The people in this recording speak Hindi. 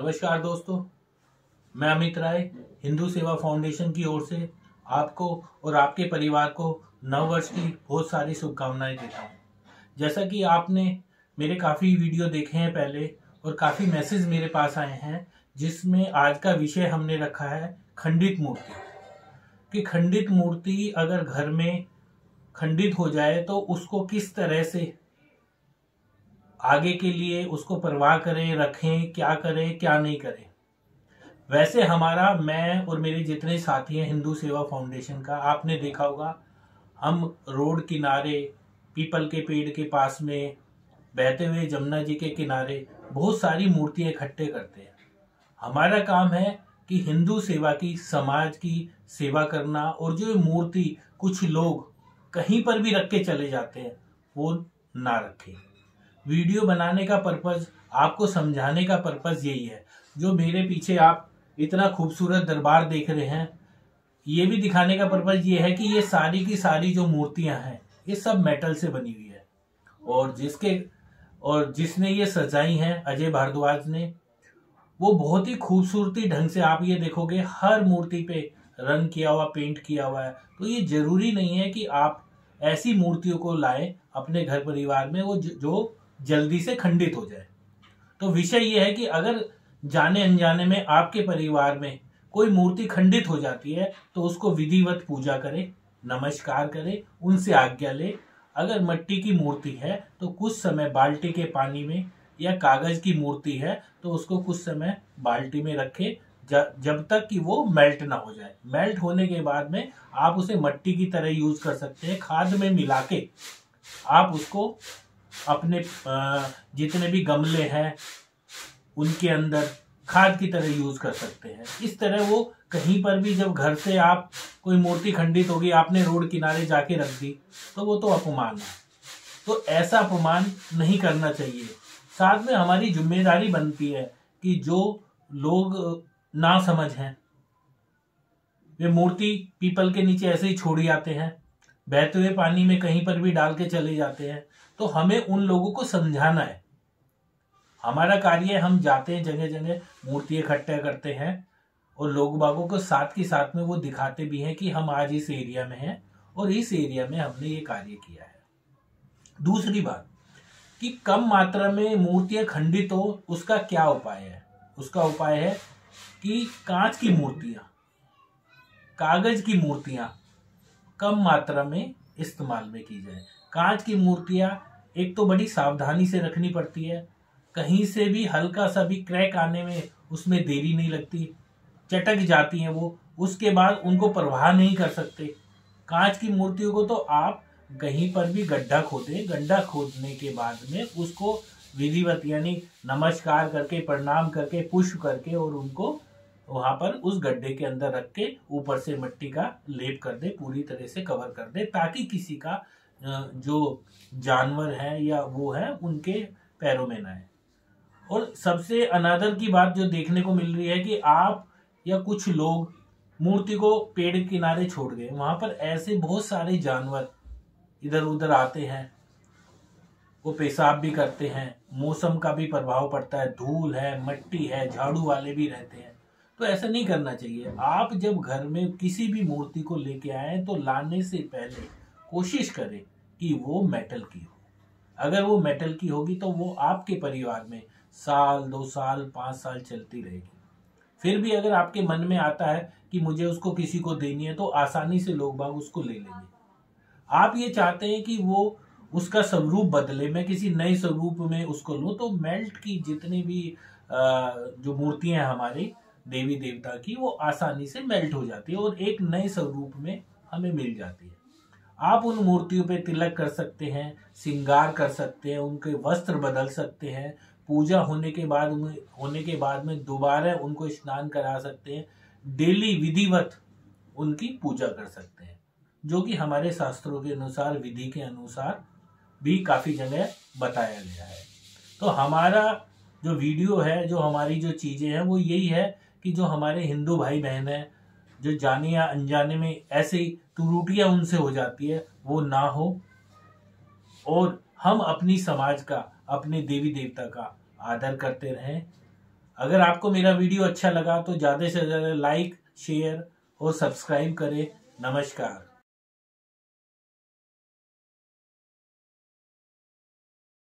नमस्कार दोस्तों, मैं अमित राय, हिंदू सेवा फाउंडेशन की ओर से आपको और आपके परिवार को नव वर्ष की बहुत सारी शुभकामनाएँ देता हूँ। जैसा कि आपने मेरे काफ़ी वीडियो देखे हैं पहले और काफ़ी मैसेज मेरे पास आए हैं, जिसमें आज का विषय हमने रखा है खंडित मूर्ति। कि खंडित मूर्ति अगर घर में खंडित हो जाए तो उसको किस तरह से आगे के लिए उसको परवाह करें, रखें, क्या करें, क्या नहीं करें। वैसे हमारा, मैं और मेरे जितने साथी हैं हिंदू सेवा फाउंडेशन का, आपने देखा होगा, हम रोड किनारे, पीपल के पेड़ के पास में बहते हुए जमुना जी के किनारे बहुत सारी मूर्तियाँ इकट्ठे करते हैं। हमारा काम है कि हिंदू सेवा की, समाज की सेवा करना और जो मूर्ति कुछ लोग कहीं पर भी रख के चले जाते हैं, वो ना रखें। वीडियो बनाने का पर्पज आपको समझाने का पर्पज यही है। जो मेरे पीछे आप इतना खूबसूरत दरबार देख रहे हैं, ये भी दिखाने का पर्पज ये है कि ये सारी की सारी जो मूर्तियाँ हैं, ये सब मेटल से बनी हुई है। और जिसके, और जिसने ये सजाई हैं, अजय भारद्वाज ने, वो बहुत ही खूबसूरती ढंग से आप ये देखोगे, हर मूर्ति पे रंग किया हुआ पेंट किया हुआ है। तो ये ज़रूरी नहीं है कि आप ऐसी मूर्तियों को लाएँ अपने घर परिवार में, वो जो जल्दी से खंडित हो जाए। तो विषय यह है कि अगर जाने अनजाने में आपके परिवार में कोई मूर्ति खंडित हो जाती है तो उसको विधिवत पूजा करें, नमस्कार करें, उनसे आज्ञा ले। अगर मट्टी की मूर्ति है तो कुछ समय बाल्टी के पानी में या कागज़ की मूर्ति है तो उसको कुछ समय बाल्टी में रखें जब तक कि वो मेल्ट ना हो जाए। मेल्ट होने के बाद में आप उसे मट्टी की तरह यूज़ कर सकते हैं, खाद में मिला के। आप उसको अपने जितने भी गमले हैं, उनके अंदर खाद की तरह यूज़ कर सकते हैं। इस तरह वो कहीं पर भी जब घर से आप, कोई मूर्ति खंडित होगी, आपने रोड किनारे जाके रख दी तो वो तो अपमान है। तो ऐसा अपमान नहीं करना चाहिए। साथ में हमारी ज़िम्मेदारी बनती है कि जो लोग ना समझ हैं, वे मूर्ति पीपल के नीचे ऐसे ही छोड़ी आते हैं, बहते हुए पानी में कहीं पर भी डाल के चले जाते हैं तो हमें उन लोगों को समझाना है। हमारा कार्य हम जाते हैं जगह जगह मूर्ति इकट्ठा करते हैं और लोग बागों को साथ के साथ में वो दिखाते भी हैं कि हम आज इस एरिया में हैं और इस एरिया में हमने ये कार्य किया है। दूसरी बात कि कम मात्रा में मूर्तियाँ खंडित हो, उसका क्या उपाय है? उसका उपाय है कि कांच की मूर्तियाँ, कागज़ की मूर्तियाँ कम मात्रा में इस्तेमाल में की जाए। कांच की मूर्तियाँ एक तो बड़ी सावधानी से रखनी पड़ती है। कहीं से भी हल्का सा भी क्रैक आने में उसमें देरी नहीं लगती। चटक जाती हैं वो, उसके बाद उनको प्रवाह नहीं कर सकते। कांच की मूर्तियों को तो आप कहीं पर भी गड्ढा खोदे, गड्ढा खोदने के बाद में उसको विधिवत यानी नमस्कार करके, प्रणाम करके, पुष्प करके और उनको वहाँ पर उस गड्ढे के अंदर रख के ऊपर से मिट्टी का लेप कर दे, पूरी तरह से कवर कर दे, ताकि किसी का जो जानवर है या वो है, उनके पैरों में ना है और सबसे अनादर की बात जो देखने को मिल रही है कि आप या कुछ लोग मूर्ति को पेड़ किनारे छोड़ गए, वहाँ पर ऐसे बहुत सारे जानवर इधर उधर आते हैं, वो पेशाब भी करते हैं, मौसम का भी प्रभाव पड़ता है, धूल है, मट्टी है, झाड़ू वाले भी रहते हैं। तो ऐसा नहीं करना चाहिए। आप जब घर में किसी भी मूर्ति को लेके आए तो लाने से पहले कोशिश करें कि वो मेटल की हो। अगर वो मेटल की होगी तो वो आपके परिवार में साल, दो साल, पाँच साल चलती रहेगी। फिर भी अगर आपके मन में आता है कि मुझे उसको किसी को देनी है तो आसानी से लोग बाग उसको ले लेंगे। आप ये चाहते हैं कि वो उसका स्वरूप बदले, मैं किसी नए स्वरूप में उसको लू तो मेल्ट की जितनी भी जो मूर्तियाँ हैं हमारी देवी देवता की, वो आसानी से मेल्ट हो जाती है और एक नए स्वरूप में हमें मिल जाती है। आप उन मूर्तियों पे तिलक कर सकते हैं, श्रृंगार कर सकते हैं, उनके वस्त्र बदल सकते हैं, पूजा होने के बाद होने के बाद में दोबारा उनको स्नान करा सकते हैं, डेली विधिवत उनकी पूजा कर सकते हैं, जो कि हमारे शास्त्रों के अनुसार, विधि के अनुसार भी काफ़ी जगह बताया गया है। तो हमारा जो वीडियो है, जो हमारी जो चीज़ें हैं, वो यही है कि जो हमारे हिंदू भाई बहन है जो जाने या अनजाने में ऐसे त्रुटियाँ उनसे हो जाती है, वो ना हो। और हम अपनी समाज का, अपने देवी देवता का आदर करते रहें। अगर आपको मेरा वीडियो अच्छा लगा तो ज़्यादा से ज़्यादा लाइक, शेयर और सब्सक्राइब करें। नमस्कार।